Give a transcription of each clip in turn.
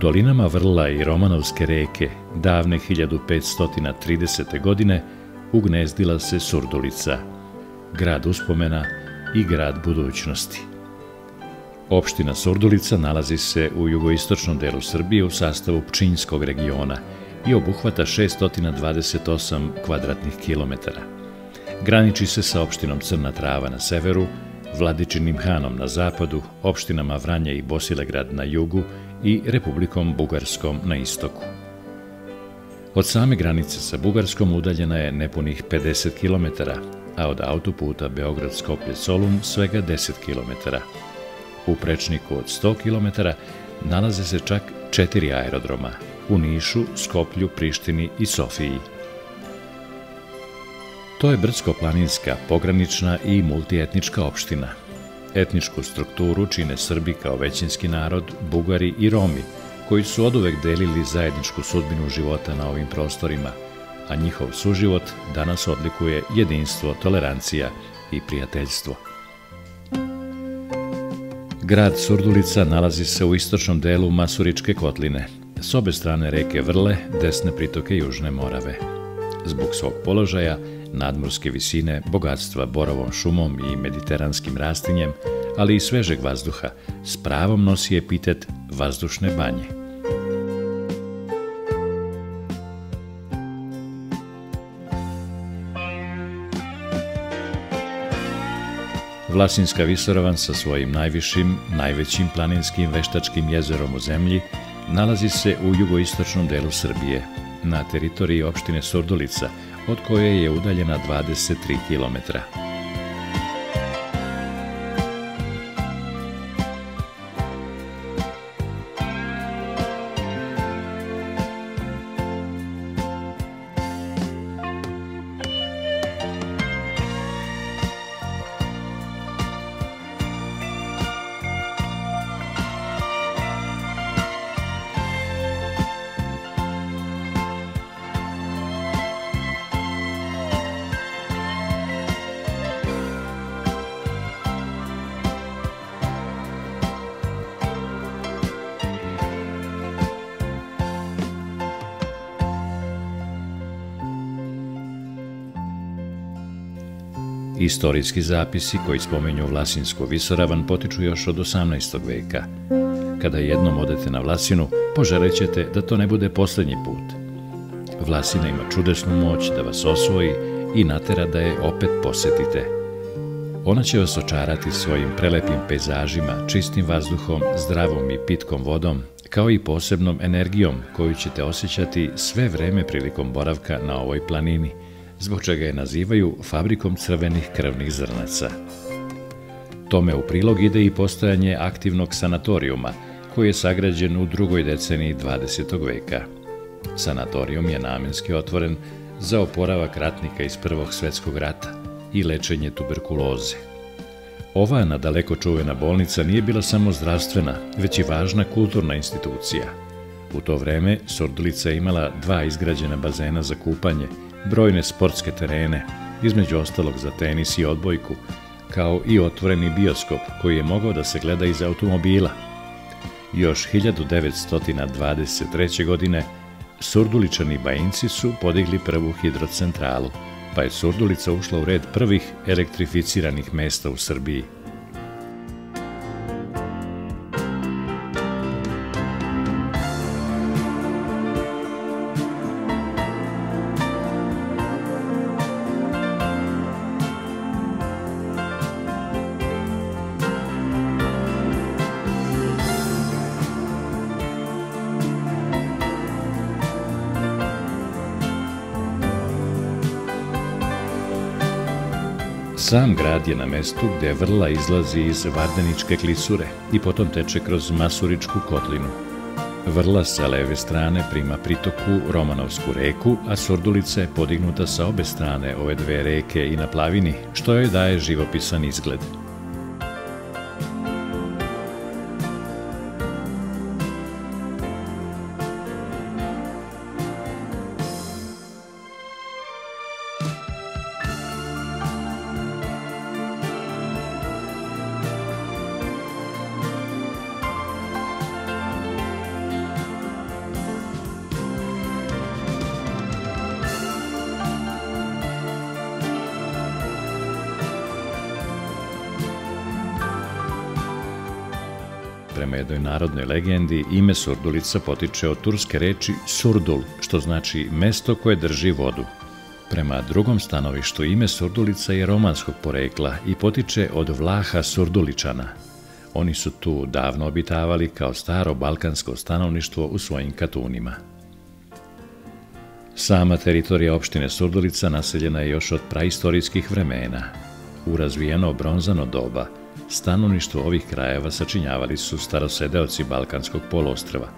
Dolinama Vrla i Romanovske reke, davne 1530. godine, ugnezdila se Surdulica, grad uspomena i grad budućnosti. Opština Surdulica nalazi se u jugoistočnom delu Srbije u sastavu Pčinjskog regiona i obuhvata 628 kvadratnih kilometara. Graniči se sa opštinom Crna Trava na severu, Vladičinim Hanom na zapadu, opštinama Vranja i Bosilegrad na jugu i Republikom Bugarskom na istoku. Od same granice sa Bugarskom udaljena je nepunih 50 km, a od autoputa Beograd-Skoplje-Solun svega 10 km. U prečniku od 100 km nalaze se čak četiri aerodroma u Nišu, Skoplju, Prištini i Sofiji. To je brdsko-planinska, pogranična i multietnička opština. Etničku strukturu čine Srbi kao većinski narod, Bugari i Romi, koji su oduvek delili zajedničku sudbinu života na ovim prostorima, a njihov suživot danas odlikuje jedinstvo, tolerancija i prijateljstvo. Grad Surdulica nalazi se u istočnom delu Masuričke kotline, s obe strane reke Vrle, desne pritoke Južne Morave. Zbog svog položaja, nadmorske visine, bogatstva borovom šumom i mediteranskim rastinjem, ali i svežeg vazduha, s pravom nosi epitet vazdušne banje. Vlasinska visoravan sa svojim najvišim, najvećim planinskim veštačkim jezerom u zemlji nalazi se u jugoistočnom delu Srbije, na teritoriji opštine Surdulica, od koje je udaljena 23 kilometra. Istorijski zapisi koji spomenju Vlasinsku visoravan potiču još od 18. veka. Kada jednom odete na Vlasinu, poželećete da to ne bude poslednji put. Vlasina ima čudesnu moć da vas osvoji i natera da je opet posetite. Ona će vas očarati svojim prelepim pejzažima, čistim vazduhom, zdravom i pitkom vodom, kao i posebnom energijom koju ćete osjećati sve vreme prilikom boravka na ovoj planini – zbog čega je nazivaju fabrikom crvenih krvnih zrnaca. Tome u prilog ide i postojanje aktivnog sanatorijuma, koji je sagrađen u drugoj deceniji 20. veka. Sanatorijum je namenski otvoren za oporavak ratnika iz Prvog svetskog rata i lečenje tuberkuloze. Ova nadaleko čuvena bolnica nije bila samo zdravstvena, već i važna kulturna institucija. U to vreme Sordulica je imala dva izgrađena bazena za kupanje – brojne sportske terene, između ostalog za tenis i odbojku, kao i otvoreni bioskop koji je mogao da se gleda iz automobila. Još 1923. godine Surduličani bajinci su podigli prvu hidrocentralu, pa je Surdulica ušla u red prvih elektrificiranih mesta u Srbiji – Sam grad je na mestu gde vrla izlazi iz Vardeničke klisure i potom teče kroz Masuričku kotlinu. Vrla sa leve strane prima pritoku Romanovsku reku, a Surdulica je podignuta sa obe strane ove dve reke i na plavini, što joj daje živopisan izgled. Prema jednoj narodnoj legendi, ime Surdulica potiče od turske reči Surdul, što znači mesto koje drži vodu. Prema drugom stanovištu ime Surdulica je romanskog porekla i potiče od Vlaha Surduličana. Oni su tu davno obitavali kao staro balkansko stanovništvo u svojim katunima. Sama teritorija opštine Surdulica naseljena je još od praistorijskih vremena. U razvijeno bronzano doba stanovništvo ovih krajeva sačinjavali su starosedeoci Balkanskog polostrava,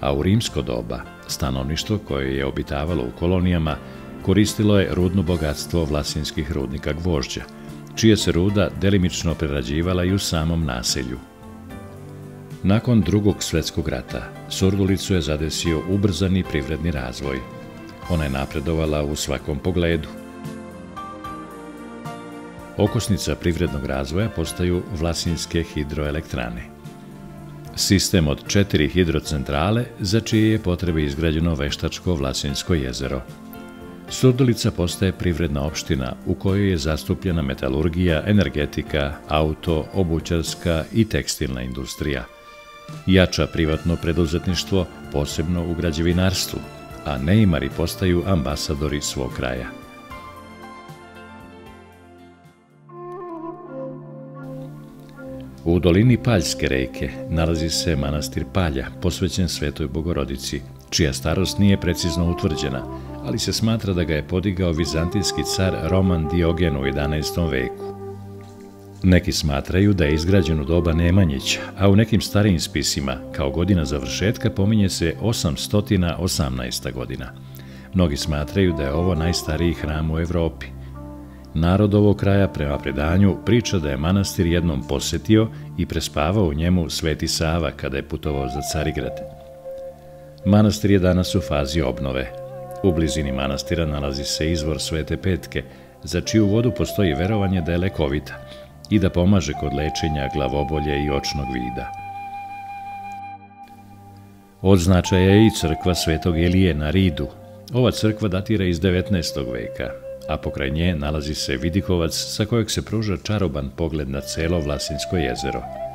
a u rimsko doba stanovništvo koje je obitavalo u kolonijama koristilo je rudno bogatstvo vlasinskih rudnika gvožđa, čija se ruda delimično prerađivala i u samom naselju. Nakon drugog svetskog rata, Surdulicu je zadesio ubrzani privredni razvoj. Ona je napredovala u svakom pogledu. Okosnica privrednog razvoja postaju Vlasinske hidroelektrane. Sistem od četiri hidrocentrale za čije je potrebe izgrađeno veštačko Vlasinsko jezero – Surdulica postaje privredna opština u kojoj je zastupljena metalurgija, energetika, auto, obućarska i tekstilna industrija. Jača privatno preduzetništvo, posebno u građevinarstvu, a neimari postaju ambasadori svog kraja. U dolini Paljske reke nalazi se manastir Palja, posvećen Svetoj Bogorodici, čija starost nije precizno utvrđena, ali se smatra da ga je podigao vizantijski car Roman Diogen u 11. veku. Neki smatraju da je izgrađen u doba Nemanjića, a u nekim starijim spisima, kao godina završetka, pominje se 818. godina. Mnogi smatraju da je ovo najstariji hram u Evropi. Narod ovog kraja prema predanju priča da je manastir jednom posetio i prespavao u njemu Sveti Sava kada je putovao za Carigrad. Manastir je danas u fazi obnove, U blizini manastira nalazi se izvor Svete Petke, za čiju vodu postoji verovanje da je lekovita i da pomaže kod lečenja glavobolje i očnog vida. Od značaja je i crkva Svetog Elije na Ridu. Ova crkva datira iz 19. veka, a pokraj nje nalazi se vidikovac sa kojeg se pruža čaroban pogled na celo Vlasinsko jezero –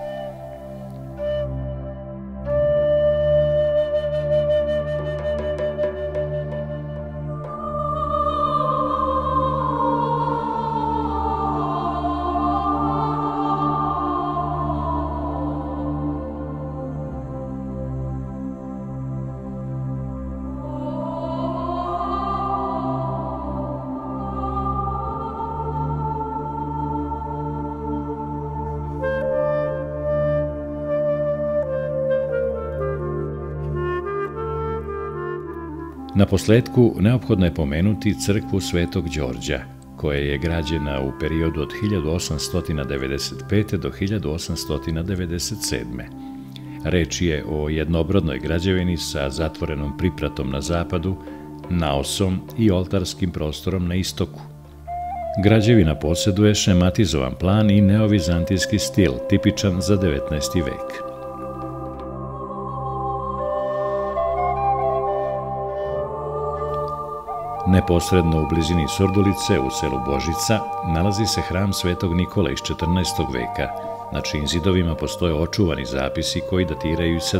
Na posledku neophodno je pomenuti crkvu Svetog Đorđa, koja je građena u periodu od 1895. do 1897. Reč je o jednobrodnoj građevini sa zatvorenom pripratom na zapadu, naosom i oltarskim prostorom na istoku. Građevina posjeduje šematizovan plan i neovizantijski stil, tipičan za 19. vek. Neposredno u blizini Surdulice, u selu Božica, nalazi se hram Svetog Nikola iz 14. veka, na čijim zidovima postoje očuvani zapisi koji datiraju iz 17.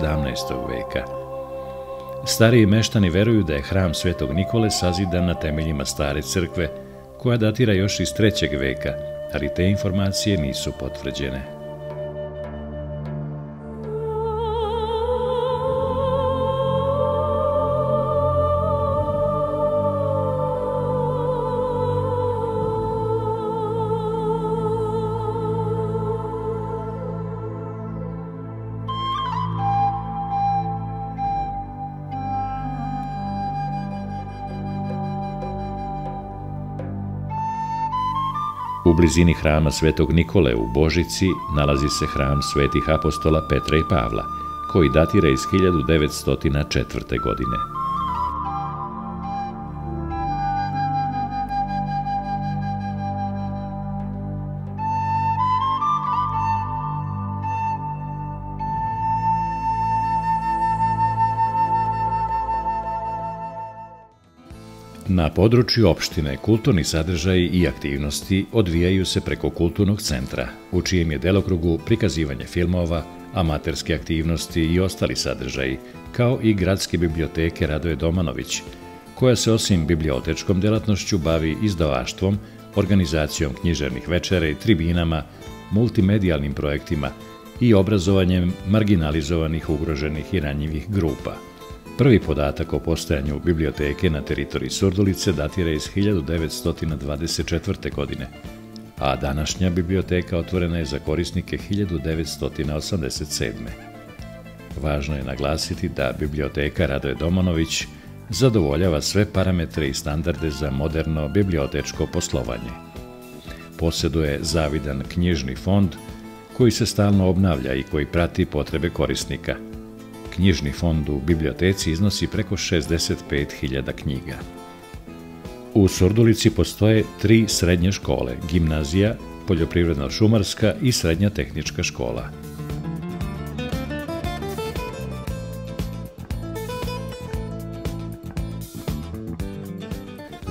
veka. Stariji meštani veruju da je hram Svetog Nikole sazidan na temeljima stare crkve, koja datira još iz 3. veka, ali te informacije nisu potvrđene. U blizini hrama Svetog Nikole u Božici nalazi se hram svetih apostola Petra i Pavla, koji datira iz 1904. godine. Na području opštine kulturni sadržaj i aktivnosti odvijaju se preko kulturnog centra, u čijem je delokrugu prikazivanje filmova, amaterske aktivnosti i ostali sadržaji, kao i gradske biblioteke Radoje Domanović, koja se osim bibliotečkom delatnošću bavi izdavaštvom, organizacijom književnih večera i tribinama, multimedijalnim projektima i obrazovanjem marginalizovanih, ugroženih i ranjivih grupa. Prvi podatak o postojanju biblioteke na teritoriji Surdulice datira iz 1924. godine, a današnja biblioteka otvorena je za korisnike 1987. Važno je naglasiti da biblioteka Radoje Domanović zadovoljava sve parametre i standarde za moderno bibliotečko poslovanje. Posjeduje zavidan knjižni fond koji se stalno obnavlja i koji prati potrebe korisnika. Knjižni fond u biblioteci iznosi preko 65.000 knjiga. U Surdulici postoje tri srednje škole, gimnazija, poljoprivredno-šumarska i srednja tehnička škola.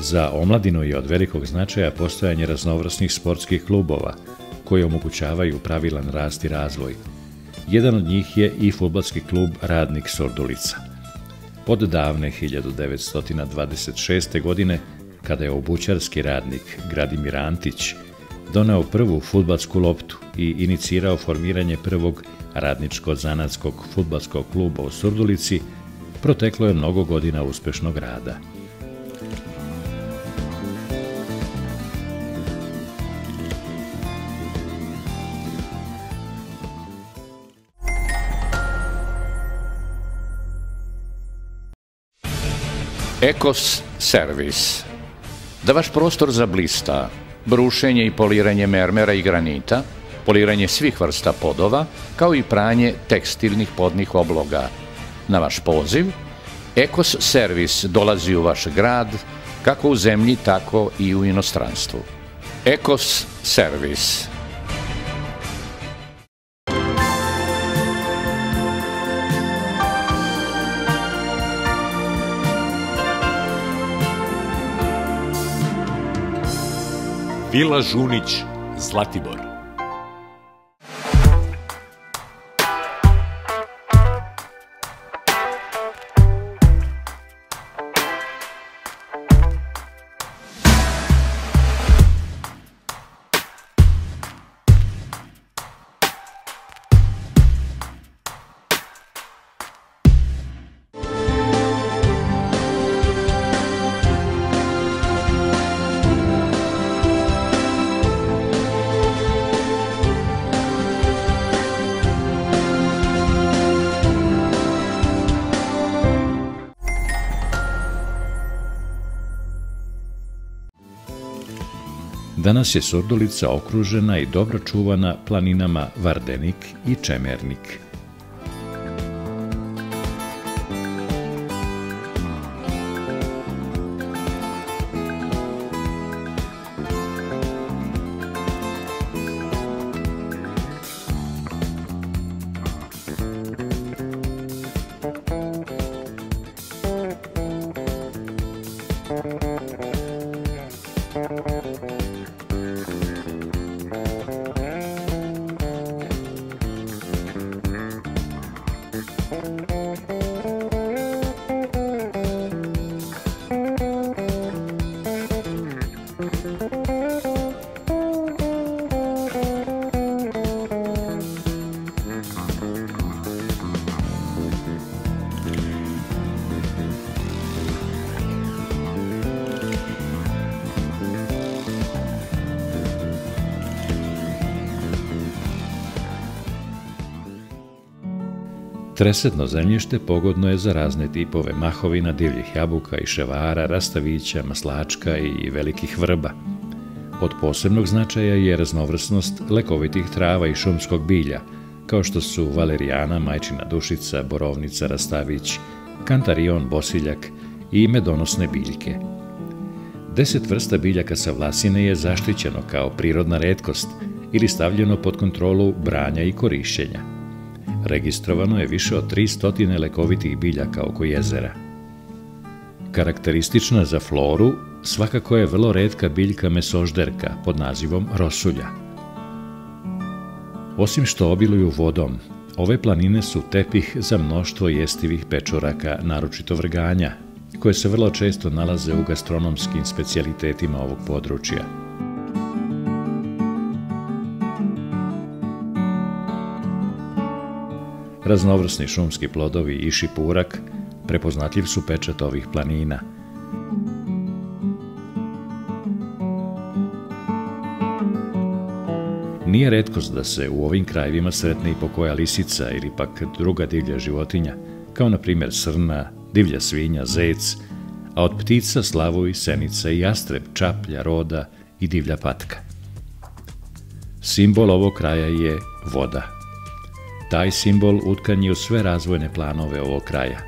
Za omladinu je od velikog značaja postojanje raznovrsnih sportskih klubova, koji omogućavaju pravilan rast i razvoj. Jedan od njih je i futbalski klub Radnik Sordulica. Od davne 1926. godine, kada je obućarski radnik Gradimir Antić doneo prvu futbalsku loptu i inicirao formiranje prvog radničko-zanatskog futbalskog kluba u Surdulici, proteklo je mnogo godina uspešnog rada – Ekos servis. Da vaš prostor zablista, brušenje i poliranje mermera i granita, poliranje svih vrsta podova, kao i pranje tekstilnih podnih obloga. Na vaš poziv, Ekos servis dolazi u vaš grad, kako u zemlji, tako i u inostranstvu. Ekos servis. Vila Žunić, Zlatibor. Danas je Surdulica okružena i dobro čuvana planinama Vardenik i Čemernik – Tresetno zemljište pogodno je za razne tipove mahovina, divljih jabuka i ševara, rastavića, maslačka i velikih vrba. Od posebnog značaja je raznovrsnost lekovitih trava i šumskog bilja, kao što su valerijana, majčina dušica, borovnica, rastavić, kantarion, bosiljak i medonosne biljke. Deset vrsta biljaka sa vlasine je zaštićeno kao prirodna redkost ili stavljeno pod kontrolu branja i korišćenja – registrovano je više od 300 lekovitih biljaka oko jezera. Karakteristična za floru svakako je vrlo redka biljka mesožderka pod nazivom rosulja. Osim što obiluju vodom, Ove planine su tepih za mnoštvo jestivih pečoraka, naročito vrganja, koje se vrlo često nalaze u gastronomskim specijalitetima ovog područja. Raznovrsni šumski plodovi i šipurak prepoznatljiv su pečat ovih planina – Nije redkost da se u ovim krajevima sretne i pokoja lisica ili pak druga divlja životinja, kao na primjer srna, divlja svinja, zec, a od ptica slavuj, senica i jastreb, čaplja, roda i divlja patka. Simbol ovog kraja je voda. Taj simbol utkan je u sve razvojne planove ovog kraja.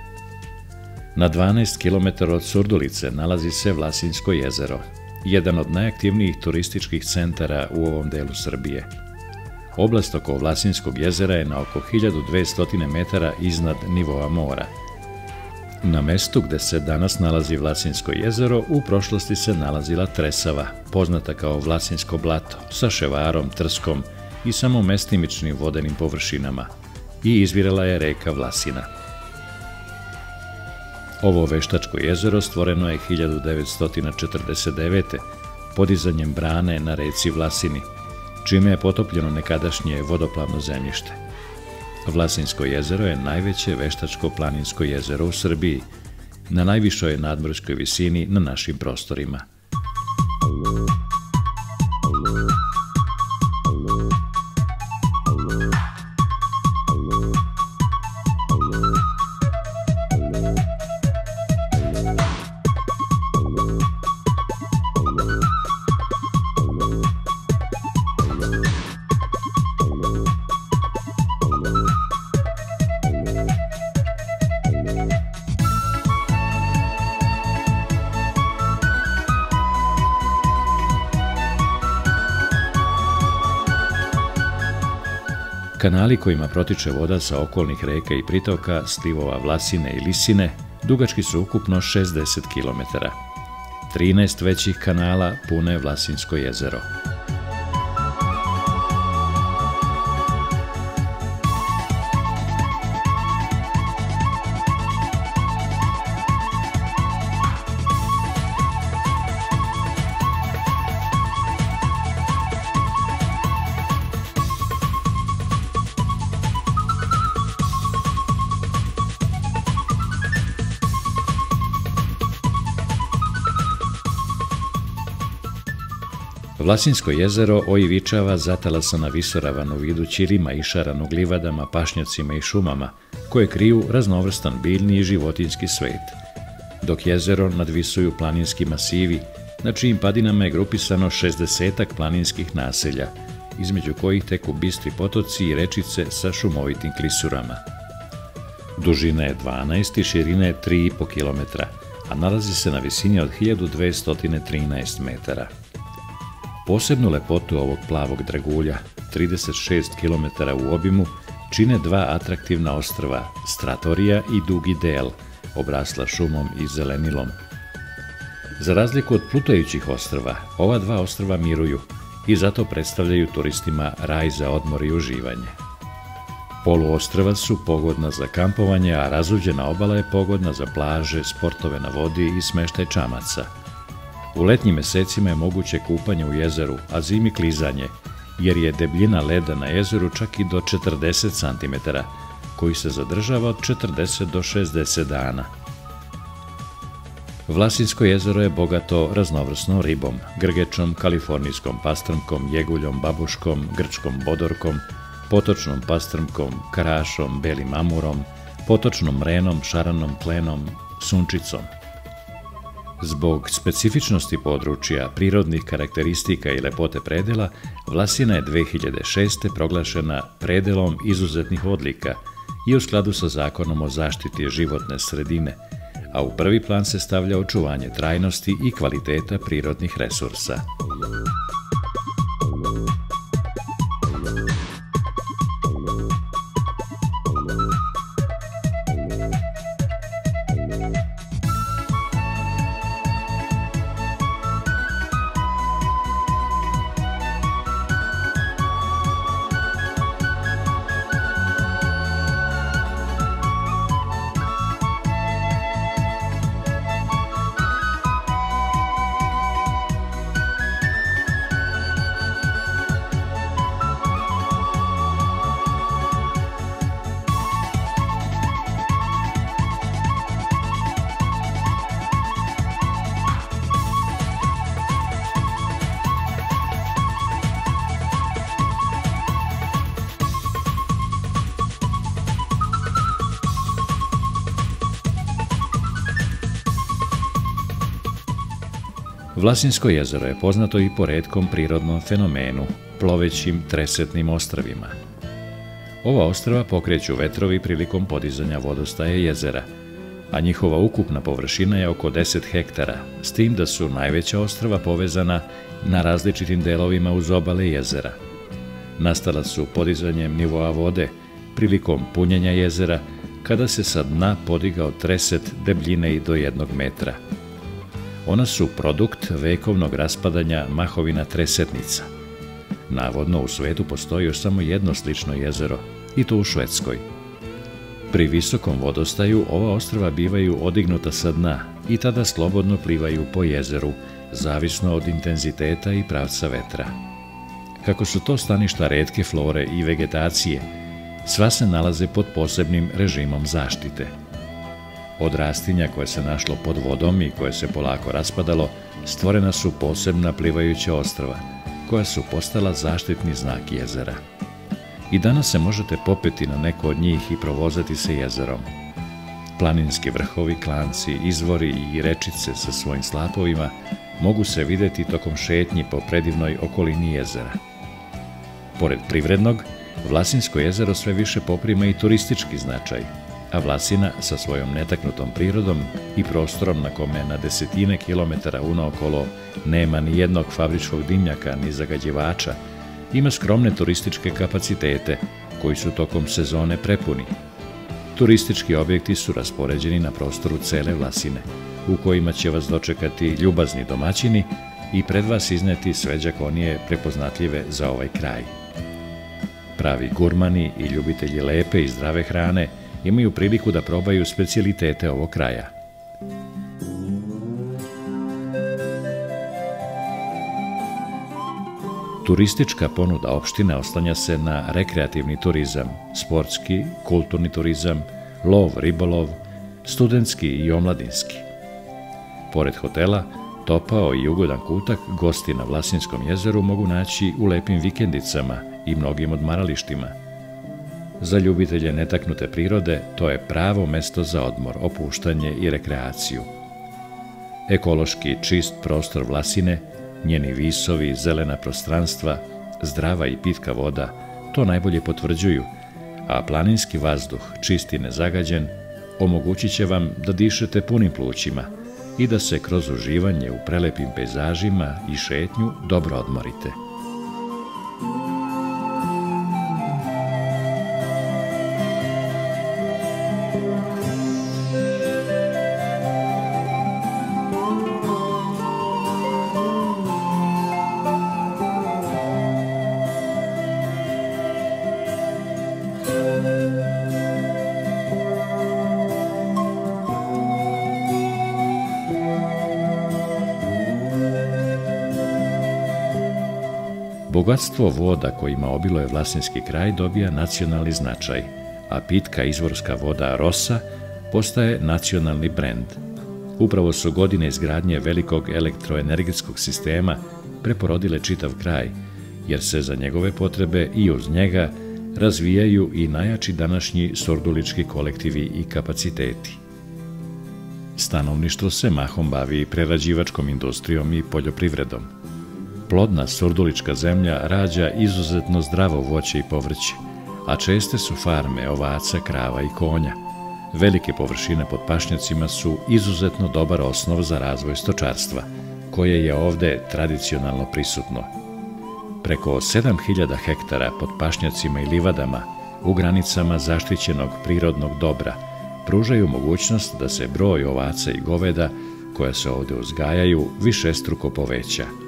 Na 12 km od Surdulice nalazi se Vlasinsko jezero, jedan od najaktivnijih turističkih centara u ovom delu Srbije. Oblast oko Vlasinskog jezera je na oko 1200 metara iznad nivoa mora. Na mestu gde se danas nalazi Vlasinsko jezero, u prošlosti se nalazila Tresava, poznata kao Vlasinsko blato, sa ševarom, trskom i samo mestimičnim vodenim površinama, i izvirala je reka Vlasina. Ovo veštačko jezero stvoreno je 1949. podizanjem brane na reci Vlasini, čime je potopljeno nekadašnje vodoplavno zemljište. Vlasinsko jezero je najveće veštačko planinsko jezero u Srbiji, na najvišoj nadmorskoj visini na našim prostorima – Kanali kojima protiče voda sa okolnih reka i pritoka, slivova Vlasine i Lisine, dugački su ukupno 60 km. 13 većih kanala pune Vlasinsko jezero. Vlasinsko jezero ojivičava zatalasana visoravan u vidu ćirima i šaranog livadama, pašnjacima i šumama, koje kriju raznovrstan biljni i životinski svet. Dok jezero nadvisuju planinski masivi, na čijim padinama je grupisano 60 planinskih naselja, između kojih teku bistri potoci i rečice sa šumovitim klisurama. Dužina je 12 i širina je 3,5 km, a nalazi se na visini od 1213 metara. Posebnu lepotu ovog plavog dragulja, 36 km u obimu, čine dva atraktivna ostrva, Stratorija i Dugi Del, obrasla šumom i zelenilom. Za razliku od plutajućih ostrva, ova dva ostrva miruju i zato predstavljaju turistima raj za odmor i uživanje. Poluostrva su pogodna za kampovanje, a razuđena obala je pogodna za plaže, sportove na vodi i smeštaj čamaca – U letnjim mesecima je moguće kupanje u jezeru, a zimi klizanje, jer je debljina leda na jezeru čak i do 40 cm, koji se zadržava od 40 do 60 dana. Vlasinsko jezero je bogato raznovrsnom ribom, grgečom, kalifornijskom pastrmkom, jeguljom, babuškom, grčkom bodorkom, potočnom pastrmkom, karašom, belim amurom, potočnom mrenom, šaranom plenom, sunčicom – Zbog specifičnosti područja, prirodnih karakteristika i lepote predela, Vlasina je 2006. proglašena predelom izuzetnih odlika i u skladu sa zakonom o zaštiti životne sredine, a u prvi plan se stavlja očuvanje trajnosti i kvaliteta prirodnih resursa. Vlasinsko jezero je poznato i po redkom prirodnom fenomenu, plovećim tresetnim ostravima. Ova ostrava pokreću vetrovi prilikom podizanja vodostaje jezera, a njihova ukupna površina je oko 10 hektara, s tim da su najveća ostrava povezana na različitim delovima uz obale jezera. Nastala su podizanjem nivoa vode prilikom punjenja jezera, kada se sa dna podigao treset debljine i do jednog metra. Ona su produkt vekovnog raspadanja mahovina tresetnica. Navodno u svetu postoji još samo jedno slično jezero, i to u Švedskoj. Pri visokom vodostaju ova ostrava bivaju odignuta sa dna i tada slobodno plivaju po jezeru, zavisno od intenziteta i pravca vetra. Kako su to staništa redke flore i vegetacije, sva se nalaze pod posebnim režimom zaštite. Od rastinja koje se našlo pod vodom i koje se polako raspadalo, stvorena su posebna plivajuća ostrava, koja su postala zaštitni znak jezera. I danas se možete popeti na neko od njih i provozati se jezerom. Planinski vrhovi, klanci, izvori i rečice sa svojim slapovima mogu se videti tokom šetnji po predivnoj okolini jezera. Pored privrednog, Vlasinsko jezero sve više poprima i turistički značaj, a Vlasina sa svojom netaknutom prirodom i prostorom na kome na desetine kilometara unaokolo nema ni jednog fabričkog dimnjaka ni zagađivača, ima skromne turističke kapacitete koji su tokom sezone prepuni. Turistički objekti su raspoređeni na prostoru cele Vlasine, u kojima će vas dočekati ljubazni domaćini i pred vas izneti sve džakonije prepoznatljive za ovaj kraj. Pravi gurmani i ljubitelji lepe i zdrave hrane imaju priliku da probaju specialitete ovog kraja. Turistička ponuda opštine oslanja se na rekreativni turizam, sportski, kulturni turizam, lov, ribolov, studentski i omladinski. Pored hotela, topao i ugodan kutak gosti na Vlasinskom jezeru mogu naći u lepim vikendicama i mnogim odmaralištima. Za ljubitelje netaknute prirode to je pravo mesto za odmor, opuštanje i rekreaciju. Ekološki čist prostor Vlasine – Njeni visovi, zelena prostranstva, zdrava i pitka voda to najbolje potvrđuju, a planinski vazduh, čist i nezagađen, omogućit će vam da dišete punim plućima i da se kroz uživanje u prelepim pejzažima i šetnju dobro odmorite. Bogatstvo voda kojima obiluje Vlasinski kraj dobija nacionalni značaj, a pitka izvorska voda Rosa postaje nacionalni brend. Upravo su godine izgradnje velikog elektroenergetskog sistema preporodile čitav kraj, jer se za njegove potrebe i uz njega razvijaju i najjači današnji sordulički kolektivi i kapaciteti. Stanovništvo se mahom bavi prerađivačkom industrijom i poljoprivredom – plodna surdulička zemlja rađa izuzetno zdravo voće i povrće, a česte su farme ovaca, krava i konja. Velike površine pod pašnjacima su izuzetno dobar osnov za razvoj stočarstva, koje je ovde tradicionalno prisutno. Preko 7000 hektara pod pašnjacima i livadama u granicama zaštićenog prirodnog dobra pružaju mogućnost da se broj ovaca i goveda koja se ovde uzgajaju višestruko poveća –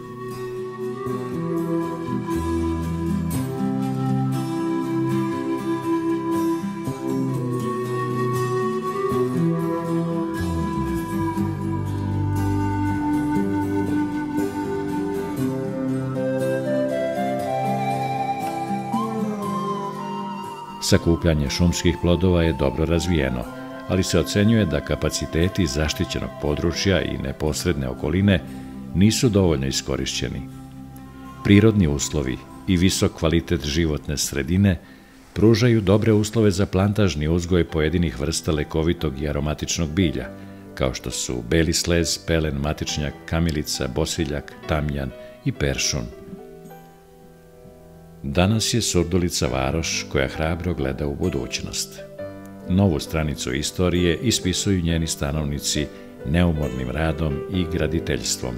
Sakupljanje šumskih plodova je dobro razvijeno, ali se ocenjuje da kapaciteti zaštićenog područja i neposredne okoline nisu dovoljno iskorišćeni. Prirodni uslovi i visok kvalitet životne sredine pružaju dobre uslove za plantažni uzgoj pojedinih vrsta lekovitog i aromatičnog bilja, kao što su beli slez, pelen, matičnjak, kamilica, bosiljak, tamjan i peršun. Danas je Surdulica varoš koja hrabro gleda u budućnost. Novu stranicu istorije ispisuju njeni stanovnici neumornim radom i graditeljstvom.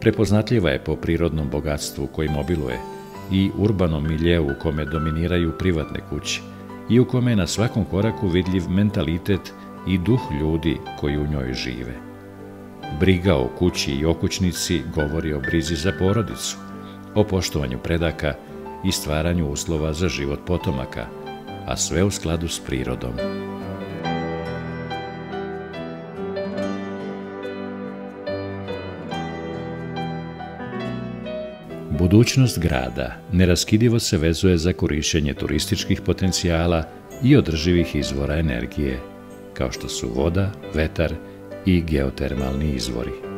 Prepoznatljiva je po prirodnom bogatstvu kojim obiluje i urbanom miljeu u kome dominiraju privatne kuće i u kome je na svakom koraku vidljiv mentalitet i duh ljudi koji u njoj žive. Briga o kući i okućnici govori o brizi za porodicu, o poštovanju predaka i stvaranju uslova za život potomaka, a sve u skladu s prirodom. Budućnost grada neraskidivo se vezuje za korišćenje turističkih potencijala i održivih izvora energije, kao što su voda, vetar i geotermalni izvori.